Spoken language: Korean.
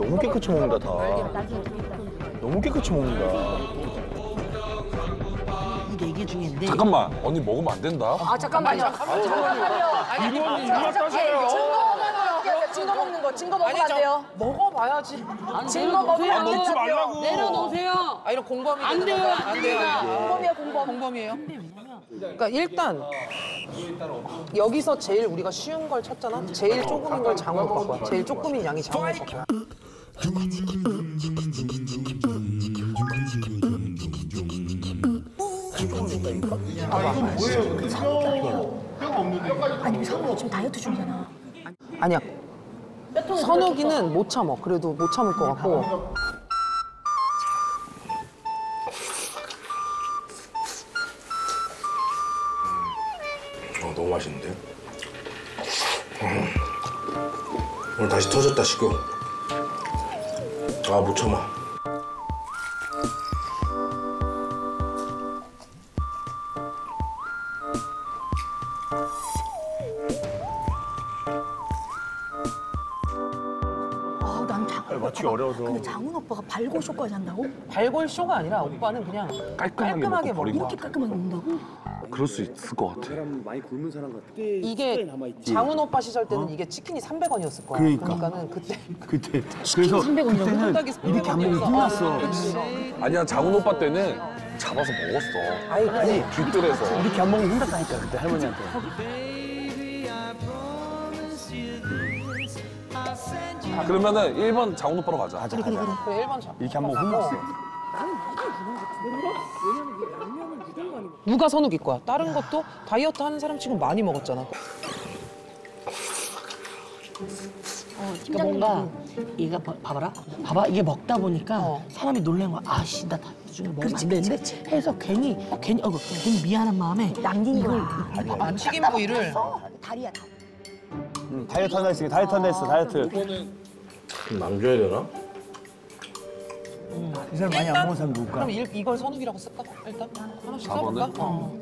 너무 깨끗이 먹는다 다. 너무 깨끗이 먹는다. 이네개 중인데 잠깐만 언니 먹으면 안 된다. 아 잠깐만요. 잠깐만요. 이모님 입맛 따세요. 증거 먹는 거 증거 먹으면 안 돼요. 먹어봐야지. 증거 먹으면 안 먹지 돼요. 말라고. 내려놓으세요. 아 이런 공범이 안 돼요. 안 돼요. 공범이야 공범. 공범이에요. 그러니까 일단 여기서 제일 우리가 쉬운 걸 찾잖아. 제일 조금인 걸 장어 거야. 제일 조금인 양이 장어 먹을 거야. 아니 선우 지금 다이어트 중이잖아. 아니야. 선욱이는 못 참어. 그래도 못 참을 것 같고. 어, 너무 맛있는데? 음. 오늘 다시 터졌다 식구 아 못 참아 아난 맞추기 어려워서. 근데 장훈 오빠가 발골 쇼까지 한다고? 발골 쇼가 아니라 오빠는 그냥 깔끔하게 먹어. 이렇게 깔끔하게 먹는다고? 그럴 수 있을 것 같아. 이게 장훈 오빠 시절 때는 이게 치킨이 300원이었을 거야. 그러니까. 그러니까는 그때 그때 그래서 300원 이라고? 홀딱이 이렇게 안 먹으면 혼났어. 아니야 장훈 오빠 때는 잡아서 먹었어. 아이 아니 뒷뜰에서. 이렇게 안 먹으면 혼났다니까 그때 할머니한테. 그러면은 1번 장훈 오빠로 가자. 가자 가자. 그래 1번 잡. 이렇게 안 먹으면 혼났어. 누가 선욱일 거야? 다른 것도 다이어트 하는 사람 치고 많이 먹었잖아. 그러니까 뭔가 얘가 봐- 봐봐라 봐봐 이게 먹다 보니까 어. 사람이 놀란 거야 아씨 나 다이어트 중에 먹으면 안 되는데 해서 괜히 괜히 어 괜히 미안한 마음에 남긴 거야. 아, 튀김 부위를 다리야 다리. 응, 다이어트 한다 했으니까 다이어트 한다 했어 다이어트. 남겨야 되나? 이 사람 많이 안 먹은 사람 누굴까? 그럼 일, 이걸 선욱이라고 쓸까? 일단 하나씩 써볼까? 4번을? 어.